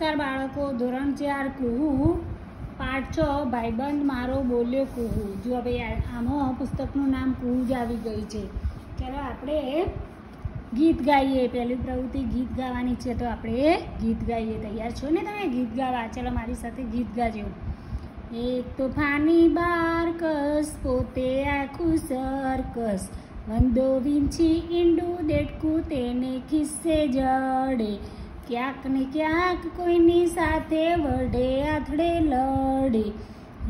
નમસ્કાર બાળકો. ધોરણ ચાર કુહુ. પાઠ છ, ભાઈબંધ મારો બોલ્યો કુહુ. જો હવે આમાં પુસ્તકનું નામ કુહુ જ આવી ગયું છે. ચાલો આપણે ગીત ગાઈએ. પહેલી પ્રવૃત્તિ ગીત ગાવાની છે તો આપણે ગીત ગાઈએ. તૈયાર છો ને તમે? ગીત ગાવા. ચાલો મારી સાથે ગીત ગાજો. એક તોફાની બારકસ, પોતે આખું સરકસ. વંદો વિંછી ઈંડું દેડકું, તેને ખિસ્સે જડે. ક્યાંક ને ક્યાંક કોઈની સાથે વડે આથડે લડે.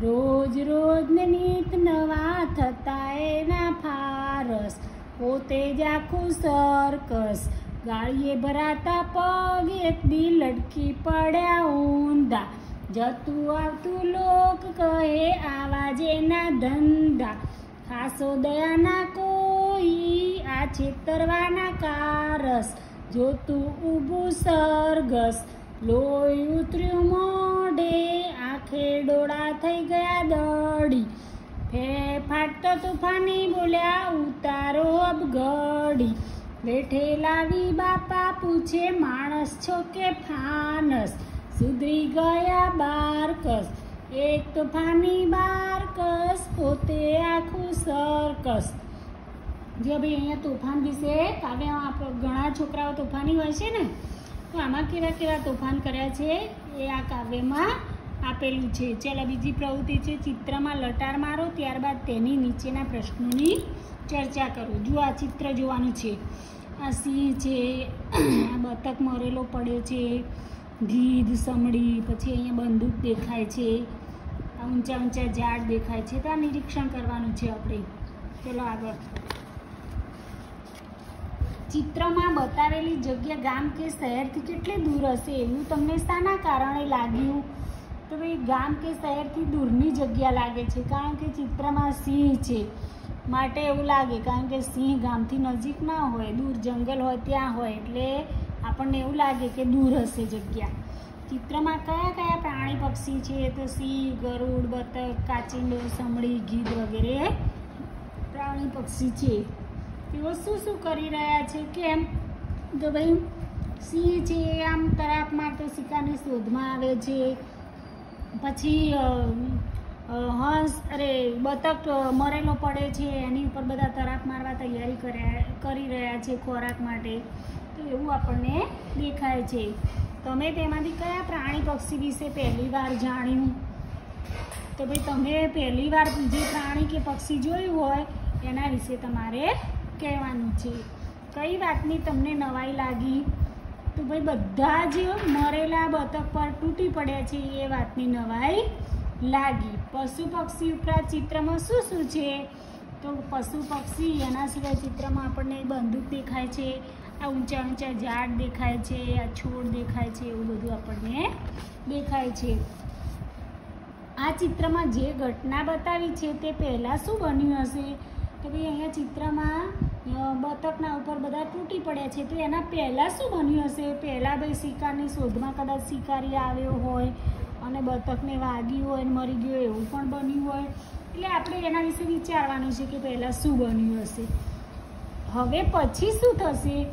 રોજ રોજ ને નીત નવા થતા એના ફારસ. પોતે જ આખું સરકસ. ગાળીએ ભરાતા પગ, એક દી લડકી પડ્યા ઊંધા જતું આવતું લોક કહે, આવા જેના ધંધા. ખાસો દયાના કોઈ આ છેતરવાના કારસ. જોતું ઊભું સરઘસ, લોહી ઉતર્યું મોઢે, આંખે ડોળા થઈ ગયા દડી ફે ફાટતો તુફાની બોલ્યા, ઉતારો અબગડી બેઠે લાવી બાપા પૂછે, માણસ છો કે ફાનસ? સુધરી ગયા બારકસ, એક તોફાની બારકસ, પોતે આખું સરકસ. જો ભાઈ અહીંયા તોફાન વિશે કાવ્યમાં ઘણા છોકરાઓ તોફાની હોય છે ને, તો આમાં કેવા કેવા તોફાન કર્યા છે એ આ કાવ્યમાં આપેલું છે. ચાલો બીજી પ્રવૃત્તિ છે, ચિત્રમાં લટાર મારો, ત્યારબાદ તેની નીચેના પ્રશ્નોની ચર્ચા કરો. જુઓ, આ ચિત્ર જોવાનું છે. આ સિંહ છે, આ બતક મરેલો પડ્યો છે, ગીધ સમડી, પછી અહીંયા બંદૂક દેખાય છે ઊંચા ઊંચા ઝાડ દેખાય છે. તો આ નિરીક્ષણ કરવાનું છે આપણે. ચલો આગળ. ચિત્રમાં બતાવેલી જગ્યા ગામ કે શહેરથી કેટલી દૂર હશે એવું તમને શાના કારણે લાગ્યું? તો ભાઈ, ગામ કે શહેરથી દૂરની જગ્યા લાગે છે, કારણ કે ચિત્રમાં સિંહ છે. માટે એવું લાગે, કારણ કે સિંહ ગામથી નજીક ના હોય, દૂર જંગલ હોય, ત્યાં હોય, એટલે આપણને એવું લાગે કે દૂર હશે જગ્યા. ચિત્રમાં કયા કયા પ્રાણી પક્ષી છે? તો સિંહ, ગરુડ, બતક, કાચિંડો, સમળી, ગીધ વગેરે પ્રાણી પક્ષી છે. તેઓ શું શું કરી રહ્યા છે? કેમ? તો ભાઈ, સિંહ છે આમ તરાપ મારતો સિક્કાની શોધમાં આવે છે. પછી હંસ, અરે, બતક મરેલો પડે છે. એની ઉપર બધા તરાપ મારવા તૈયારી કર્યા, કરી રહ્યા છે ખોરાક માટે. તો એવું આપણને દેખાય છે. તમે તેમાંથી કયા પ્રાણી પક્ષી વિશે પહેલી વાર જાણ્યું? તો ભાઈ, તમે પહેલી વાર જે પ્રાણી કે પક્ષી જોયું હોય, એના વિશે તમારે કહેવાનું છે. કઈ વાતની તમને નવાઈ લાગી? તો ભાઈ બધા જ મરેલા બતક પર તૂટી પડ્યા છે એ વાતની નવાઈ લાગી. પશુ પક્ષી ઉપરાંત ચિત્રમાં શું શું છે? તો પશુ પક્ષી એના સિવાય ચિત્રમાં આપણને બંદૂક દેખાય છે, આ ઊંચા ઊંચા ઝાડ દેખાય છે, આ છોડ દેખાય છે, એવું બધું આપણને દેખાય છે. આ ચિત્રમાં જે ઘટના બતાવી છે તે પહેલાં શું બન્યું હશે? તો ભાઈ અહીંયા ચિત્રમાં બતકના ઉપર બધા તૂટી પડ્યા છે. તો એના પહેલાં શું બન્યું હશે? પહેલાં ભાઈ શિકારની શોધમાં કદાચ શિકારી આવ્યો હોય અને બતકને વાગ્યું હોય ને મરી ગયો એવું પણ બન્યું હોય. એટલે આપણે એના વિશે વિચારવાનું છે કે પહેલાં શું બન્યું હશે? હવે પછી શું થશે?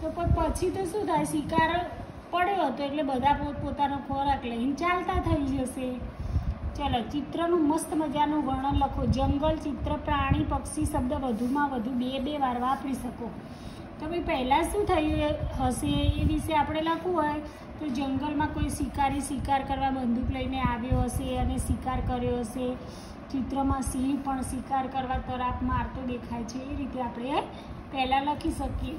તો પણ પછી તો શું થાય? શિકાર પડ્યો હતો એટલે બધા પોત પોતાનો ખોરાક લઈને ચાલતા થઈ જશે. ચાલો, ચિત્રનું મસ્ત મજાનું વર્ણન લખો. જંગલ, ચિત્ર, પ્રાણી, પક્ષી, શબ્દ વધુમાં વધુ બે બે વાર વાપરી શકો. તો ભાઈ પહેલાં શું થયું હશે એ વિશે આપણે લખવું હોય? તો જંગલમાં કોઈ શિકારી શિકાર કરવા બંદૂક લઈને આવ્યો હશે અને શિકાર કર્યો હશે. ચિત્રમાં સિંહ પણ શિકાર કરવા તરાપ મારતો દેખાય છે. એ રીતે આપણે પહેલાં લખી શકીએ.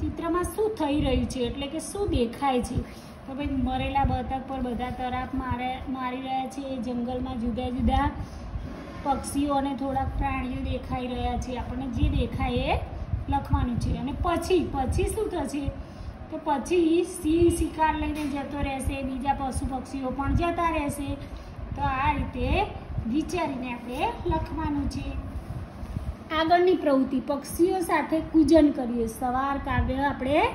ચિત્રમાં શું થઈ રહ્યું છે? એટલે કે શું દેખાય છે? તો ભાઈ મરેલા બતક પર બધા તરાપ મારે, મારી રહ્યા છે જંગલમાં જુદા જુદા પક્ષીઓ અને થોડાક પ્રાણીઓ દેખાઈ રહ્યા છે. આપણને જે દેખાય એ લખવાનું છે. અને પછી પછી શું થશે? તો પછી સિંહ શિકાર લઈને જતો રહેશે, બીજા પશુ પક્ષીઓ પણ જતા રહેશે. તો આ રીતે વિચારીને આપણે લખવાનું છે. આગળની પ્રવૃત્તિ, પક્ષીઓ સાથે કૂજન કરીએ. સવાર કાવ્ય આપણે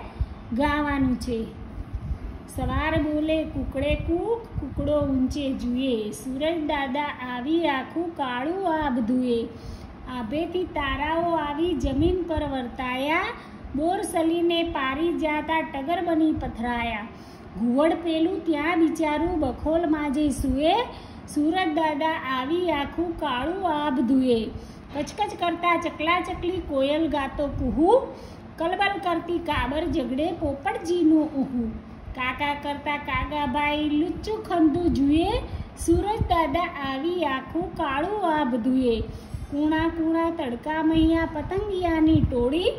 ગાવાનું છે. સવાર બોલે, કુકડે કૂક, કુકડો ઊંચે જુએ. સૂરજ દાદા આવી આખું કાળું આભ ધુએ. આભેથી તારાઓ આવી જમીન પર વર્તાયા. બોર સલીને પારી જાતા ટગર બની પથરાયા. ઘુવડ પેલું ત્યાં બિચારું બખોલમાં જઈ સુએ. સુરત દાદા આવી આખું કાળું આભ ધુએ. કચકચ કરતા ચકલા ચકલી કોયલ ગાતો કુહુ કલબલ કરતી કાબર ઝઘડે પોપટજીનું ઉહુ. કાકા કરતા કાગાભાઈ લુચ્ચું ખંધું જુએ, સુરજ દાદા આવી આખું કાળું આભ ધુએ કૂણા કૂણા તડકા મૈયા પતંગિયાની ટોળી,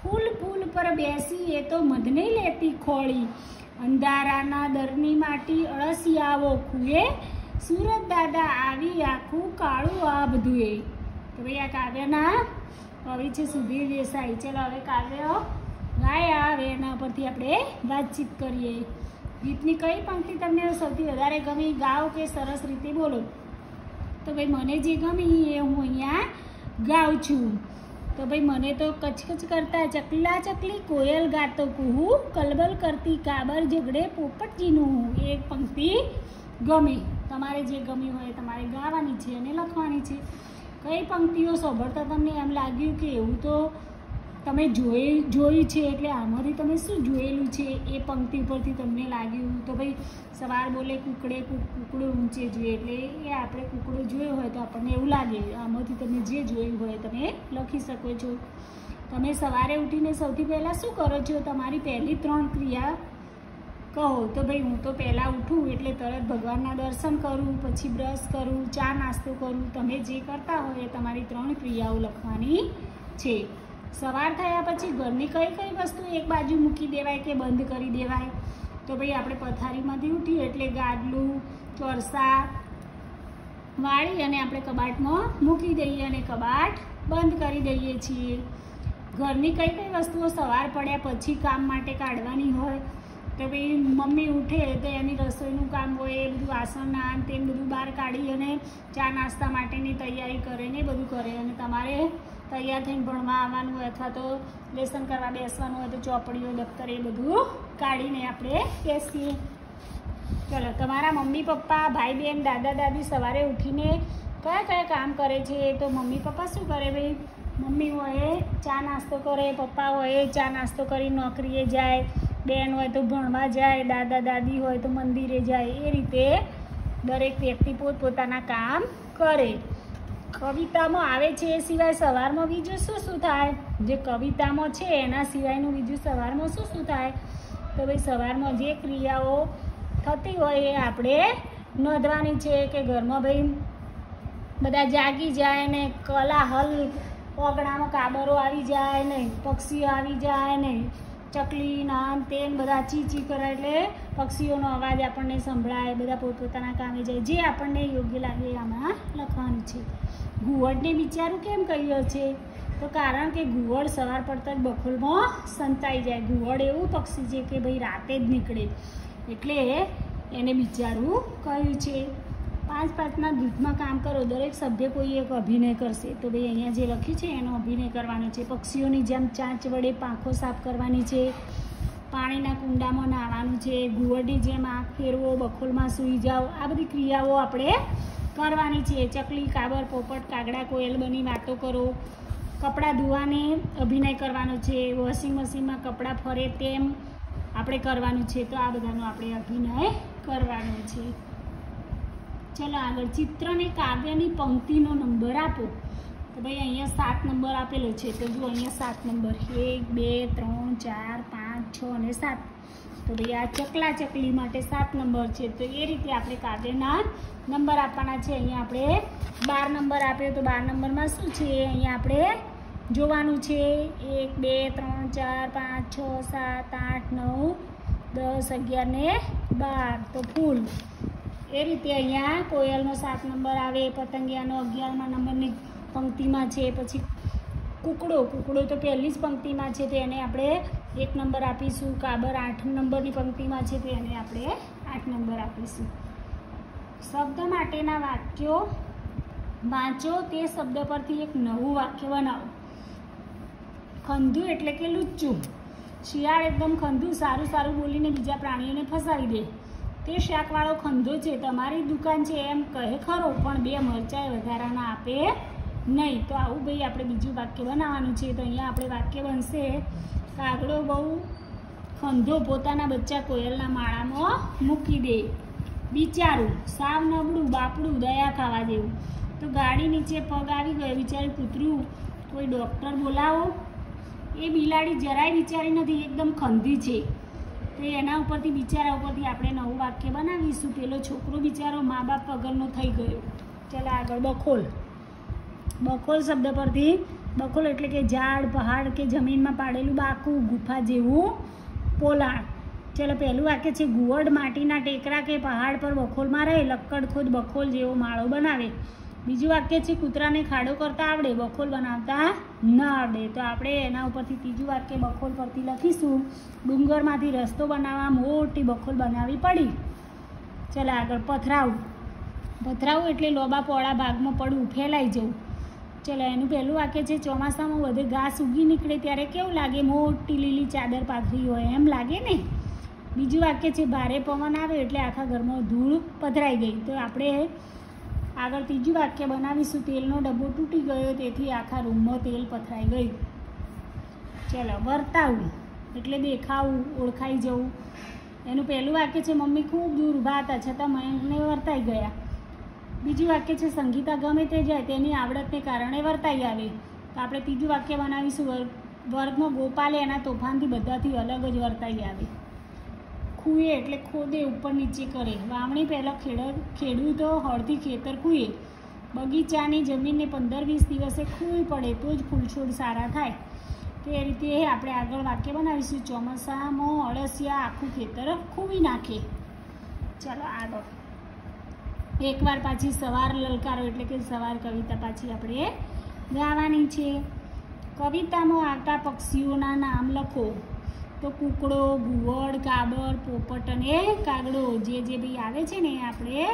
ફૂલ ફૂલ પર બેસી એ તો મધને લેતી ખોળી. અંધારાના દરની માટી અળસિયાવો ખુએ સુરત દાદા આવી આખું કાળું આભ ધુએ તો ભાઈ આ કાવ્યના કવિ છે સુધીર દેસાઈ. ચલો હવે કાવ્ય ગાયા હવે એના પરથી આપણે વાતચીત કરીએ. ગીતની કઈ પંક્તિ તમને સૌથી વધારે ગમી ગાઓ કે સરસ રીતે બોલો? તો ભાઈ, મને જે ગમી એ હું અહીંયા ગાઉં છું. તો ભાઈ, મને તો કચકચ કરતા ચકલા ચકલી, કોયલ ગાતો કુહુ, કલબલ કરતી કાબર ઝઘડે પોપટજીનું એક પંક્તિ ગમી. તમારે જે ગમી હોય તમારે ગાવાની છે અને લખવાની છે. કઈ પંક્તિઓ સાંભળતા તમને એમ લાગ્યું કે એવું તો તમે જોઈ જોયું છે એટલે આમાંથી તમે શું જોયેલું છે એ પંક્તિ પરથી તમને લાગ્યું? તો ભાઈ, સવાર બોલે કુકડે કુક- કુકડું ઊંચે જોઈએ એટલે એ આપણે કુકડો જોયો હોય તો આપણને એવું લાગે. આમાંથી તમે જે જોયું હોય તમે લખી શકો છો. તમે સવારે ઉઠીને સૌથી પહેલાં શું કરો છો? તમારી પહેલી ત્રણ ક્રિયા કહો. તો ભાઈ, હું તો પહેલાં ઉઠું એટલે તરત ભગવાનના દર્શન કરું, પછી બ્રશ કરું, ચા નાસ્તો કરું. તમે જે કરતા હોય તમારી ત્રણ ક્રિયાઓ લખવાની છે. સવાર થયા પછી ઘરની કઈ કઈ વસ્તુ એક બાજુ મૂકી દેવાય કે બંધ કરી દેવાય? તો ભાઈ આપણે પથારીમાંથી ઉઠીએ એટલે ગાદલું ચોરસા, વાળી અને આપણે કબાટમાં મૂકી દઈએ અને કબાટ બંધ કરી દઈએ છીએ. ઘરની કઈ કઈ વસ્તુઓ સવાર પડ્યા પછી કામ માટે કાઢવાની હોય? તો ભાઈ મમ્મી ઉઠે તો એની રસોઈનું કામ હોય, એ બધું વાસણ નાન તેમ બધું બહાર કાઢી અને ચા નાસ્તા માટેની તૈયારી કરે ને બધું કરે અને તમારે તૈયાર થઈને ભણવા આવવાનું હોય અથવા તો લેસન કરવા બેસવાનું હોય તો ચોપડીઓ, દફતર એ બધું કાઢીને આપણે બેસીએ. ચલો, તમારા મમ્મી, પપ્પા, ભાઈ બહેન દાદા, દાદી સવારે ઉઠીને કયા કયા કામ કરે છે? તો મમ્મી, પપ્પા શું કરે ભાઈ? મમ્મી હોય, ચા નાસ્તો કરે, પપ્પા હોય, ચા નાસ્તો કરી નોકરીએ જાય, બેન હોય તો ભણવા જાય, દાદા, દાદી હોય તો મંદિરે જાય. એ રીતે દરેક વ્યક્તિ પોતપોતાના કામ કરે. કવિતામાં આવે છે એ સિવાય સવારમાં બીજું શું શું થાય? જે કવિતામાં છે એના સિવાયનું બીજું સવારમાં શું શું થાય? તો ભાઈ સવારમાં જે ક્રિયાઓ થતી હોય એ આપણે નોંધવાની છે કે ઘરમાં ભાઈ બધા જાગી જાય ને કલાહલ ઓગણામાં કાબરો આવી જાય ને પક્ષીઓ આવી જાય ને ચકલી, નાન, તેન બધા ચી ચી કરે એટલે પક્ષીઓનો અવાજ આપણને સંભળાય, બધા પોતપોતાના કામે જાય, જે આપણને યોગ્ય લાગે આમાં લખવાનું છે. ઘુવડને બિચારું કેમ કહ્યું છે? તો કારણ કે ઘુવડ સવાર પડતા જ બખોલમાં સંતાઈ જાય. ઘુવડ એવું પક્ષી છે કે ભાઈ રાતે જ નીકળે. એટલે એને બિચારું કહ્યું છે. પાંચ પાંચના દૂધમાં કામ કરો, દરેક સભ્ય કોઈ એક અભિનય કરશે. તો ભાઈ અહીંયા જે લખ્યું છે, એનો અભિનય કરવાનો છે. પક્ષીઓની જેમ ચાંચ વડે પાંખો સાફ કરવાની છે, પાણીના કુંડામાં નાહવાનું છે, ગુવડી જેમ આંખ ફેરવો, બખોલમાં સૂઈ જાઓ, આ બધી ક્રિયાઓ આપણે કરવાની છે. ચકલી, કાબર, પોપટ, કાગડા, કોયલ બની વાતો કરો. કપડાં ધોવાને અભિનય કરવાનો છે. વોશિંગ મશીનમાં કપડાં ફરે તેમ આપણે કરવાનું છે. તો આ બધાનો આપણે અભિનય કરવાનો છે. ચલો આગળ ચિત્રને કાવ્યની પંક્તિનો નંબર આપો. તો ભાઈ અહીંયા સાત નંબર આપેલો છે. તો જુઓ અહીંયા સાત નંબર. એક, બે, ત્રણ, ચાર, પાંચ, છ અને સાત. તો ભાઈ આ ચકલા ચકલી માટે સાત નંબર છે. તો એ રીતે આપણે કાવ્યના નંબર આપવાના છે. અહીંયા આપણે બાર નંબર આપ્યો. તો બાર નંબરમાં શું છે? અહીંયા આપણે જોવાનું છે. એક, બે, ત્રણ, ચાર, પાંચ, છ, સાત, આઠ, નવ, દસ, અગિયાર ને બાર. તો ફૂલ. એ રીતે અહીંયા કોયલનો સાત નંબર આવે, પતંગિયાનો અગિયારમા નંબરની પંક્તિમાં છે, પછી કુકડો કુકડો તો પહેલી જ પંક્તિમાં છે, તો એને આપણે એક નંબર આપીશું, કાબર આઠ નંબરની પંક્તિમાં છે, તો એને આપણે આઠ નંબર આપીશું. શબ્દ માટેના વાક્યો, વાંચો તે શબ્દ પરથી એક નવું વાક્ય બનાવો. ખંધુ એટલે કે લુચ્ચું. શિયાળ એકદમ ખંધુ, સારું સારું બોલીને બીજા પ્રાણીઓને ફસાવી દે. તે શાકવાળો ખંધો છે, તમારી દુકાન છે એમ કહે ખરો, પણ બે મરચાંય વધારાના આપે નહીં. તો આવું ભાઈ આપણે બીજું વાક્ય બનાવવાનું છે, તો અહીંયા આપણે વાક્ય બનશે, કાગડો બહુ ખંધો પોતાના બચ્ચા કોયલના માળામાં મૂકી દે. બિચારું, સાવ નબળું, બાપડું, દયા ખાવા જેવું. તો ગાડી નીચે પગ આવી ગયો બિચારી કૂતરું, કોઈ ડૉક્ટર બોલાવો? એ બિલાડી જરાય વિચારી નથી, એકદમ ખંધી છે. તો એના ઉપરથી બિચારા ઉપરથી આપણે નવું વાક્ય બનાવીશું. પેલો છોકરો બિચારો મા બાપ વગરનો થઈ ગયો. ચાલો આગળ બખોલ. બખોલ શબ્દ પરથી. બખોલ એટલે કે ઝાડ, પહાડ કે જમીનમાં પાડેલું બાકું, ગુફા જેવું પોલાણ. ચાલો પહેલું વાક્ય છે, ગુવડ માટીના ટેકરા કે પહાડ પર બખોલમાં રહે લક્કડ ખોદ બખોલ જેવો માળો બનાવે. બીજું વાક્ય છે, કૂતરાને ખાડો કરતા આવડે, બખોલ બનાવતા ન આવડે. તો આપણે એના ઉપરથી ત્રીજું વાક્ય બખોલ પરથી લખીશું. ડુંગરમાંથી રસ્તો બનાવવા મોટી બખોલ બનાવવી પડી. ચાલો આગળ પથરાવું. પથરાવું એટલે લોબા પોળા ભાગમાં પડવું ફેલાઈ જવું. ચલો એનું પહેલું વાક્ય છે, ચોમાસામાં વધુ ઘાસ ઉગી નીકળે ત્યારે કેવું લાગે? મોટી લીલી ચાદર પાથરી હોય એમ લાગે ને? બીજું વાક્ય છે, ભારે પવન આવે એટલે આખા ઘરમાં ધૂળ પથરાઈ ગઈ. તો આપણે આગળ ત્રીજું વાક્ય, બનાવીશું તેલનો ડબ્બો તૂટી ગયો, તેથી આખા રૂમમાં તેલ પથરાઈ ગયું. ચાલો, વર્તાવું, એટલે દેખાવું, ઓળખાઈ જવું. એનું પહેલું વાક્ય છે, મમ્મી ખૂબ દૂર ઊભા હતા, છતાં મયંકને વર્તાઈ ગયા. બીજું વાક્ય છે, સંગીતા ગમે તે જાય, તેની આવડતને કારણે વર્તાઈ આવે. તો આપણે ત્રીજું વાક્ય બનાવીશું વર્ગ વર્ગમાં ગોપાલે એના તોફાનથી બધાથી અલગ જ વર્તાઈ આવે. ખૂએ એટલે ખોદે ઉપર નીચે કરે. વાવણી પહેલાં ખેડ, ખેડૂતો હળથી ખેતર ખૂએ. બગીચાની જમીનને પંદર વીસ દિવસે ખૂવી પડે તો જ ફૂલછોડ સારા થાય. તો રીતે આપણે આગળ વાક્ય બનાવીશું. ચોમાસામાં અળસિયા આખું ખેતર ખૂવી નાખે. ચાલો આગળ. એકવાર પાછી સવાર લલકારો એટલે કે સવાર કવિતા પાછી આપણે ગાવાની છે. કવિતામાં આવતા પક્ષીઓના નામ લખો. તો કૂકડો ઘુવડ કાબર પોપટ અને કાગડો જે જે ભાઈ આવે છે ને એ આપણે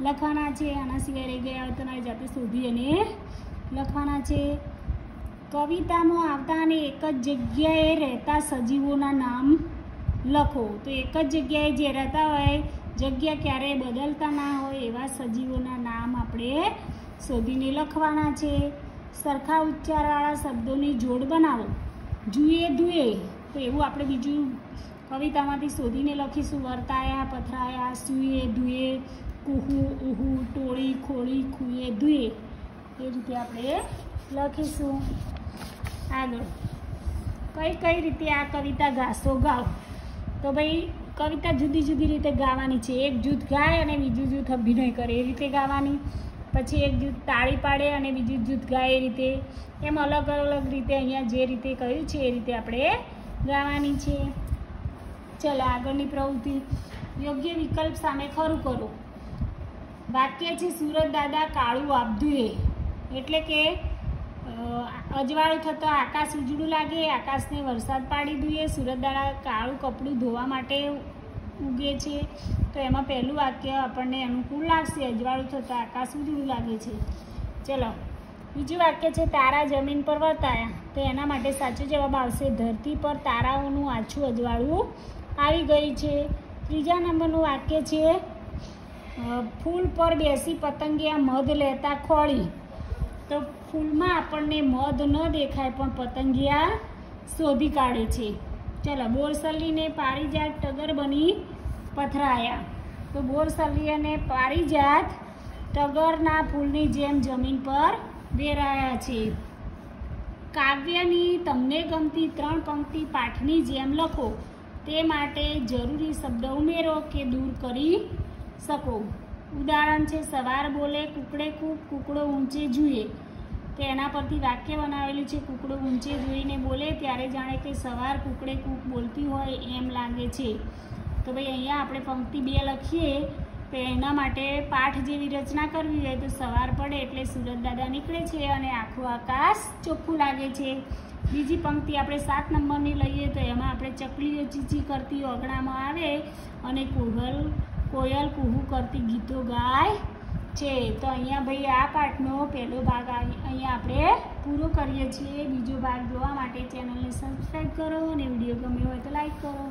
લખવાના છે. આના સિવાય રહી ગયા તો તમારી જાતે શોધી અને લખવાના છે. કવિતામાં આવતા અને એક જ જગ્યાએ રહેતા સજીવોના નામ લખો. તો એક જ જગ્યાએ જે રહેતા હોય, જગ્યા ક્યારેય બદલતા ના હોય એવા સજીવોના નામ આપણે શોધીને લખવાના છે. સરખા ઉચ્ચારવાળા શબ્દોની જોડ બનાવો. જુએ ધુએ તો એવું આપણે બીજું કવિતામાંથી શોધીને લખીશું. વર્તાયા, પથરાયા સુએ ધુએ, કુહુ, ઉહુ, ટોળી, ખોળી ખુએ ધુએ. એ રીતે આપણે લખીશું. આગળ. કઈ કઈ રીતે આ કવિતા ગાશો? ગાવ તો ભાઈ, કવિતા જુદી જુદી રીતે ગાવાની છે. એક જૂથ ગાય અને બીજું જૂથ અભિનય કરે. એ રીતે ગાવાની. પછી એક જૂથ તાળી પાડે અને બીજું જૂથ ગાય એ રીતે. એમ અલગ અલગ રીતે અહીંયા જે રીતે કહ્યું છે એ રીતે આપણે ગાવાની છે. ચલો આગળની પ્રવૃત્તિ. યોગ્ય વિકલ્પ સામે ખરું કરો. વાક્ય છે, સુરત દાદા, કાળું આપધુએ એટલે કે અજવાળું થતો આકાશ ઉજળું લાગે, આકાશને વરસાદ પાડી દઈએ સુરત દાદા, કાળું કપડું ધોવા માટે ઉગે છે. તો એમાં પહેલું વાક્ય આપણને અનુકૂળ લાગશે, અજવાળું થતો આકાશ ઉજળું લાગે છે. ચલો. બીજું વાક્ય છે, તારા જમીન પર વર્તાયા. તો એના માટે સાચો જવાબ આવશે, ધરતી પર તારાઓનું આછું અજવાળું આવી ગઈ છે. ત્રીજા નંબરનું વાક્ય છે ફૂલ પર બેસી પતંગિયા મધ લેતા ખોળી. તો ફૂલમાં આપણને મધ ન દેખાય, પણ પતંગિયા શોધી કાઢે છે. ચલો, બોરસલીને પારિજાત ટગર બની પથરાયા. તો બોરસલી અને પારિજાત ટગરના ફૂલની જેમ જમીન પર વેરાયા છે. કાવ્યની તમને ગમતી ત્રણ પંક્તિ પાઠની જેમ લખો. તે માટે જરૂરી શબ્દ ઉમેરો કે દૂર કરી શકો. ઉદાહરણ છે, સવાર બોલે, કુકડે કૂક, કુકડો ઊંચે જુએ. તો એના પરથી વાક્ય બનાવેલું છે, કુકડો ઊંચે જોઈને બોલે, ત્યારે જાણે કે સવાર કુકડે કૂક બોલતી હોય એમ લાગે છે. તો ભાઈ, અહીંયા આપણે પંક્તિ બે લખીએ. તો એના માટે પાઠ જેવી રચના કરવી હોય તો સવાર પડે એટલે સુરત દાદા નીકળે છે અને આખું આકાશ ચોખ્ખું લાગે છે. બીજી પંક્તિ આપણે સાત નંબરની લઈએ તો એમાં આપણે ચકલીઓ ચીચી કરતી ઓગણામાં આવે અને કોહલ, કોયલ કુહુ કરતી ગીતો ગાય છે. તો અહીંયા ભાઈ આ પાઠનો પહેલો ભાગ અહીંયા આપણે પૂરો કરીએ છીએ. બીજો ભાગ જોવા માટે ચેનલને સબસ્ક્રાઈબ કરો અને વીડિયો ગમ્યો હોય તો લાઈક કરો.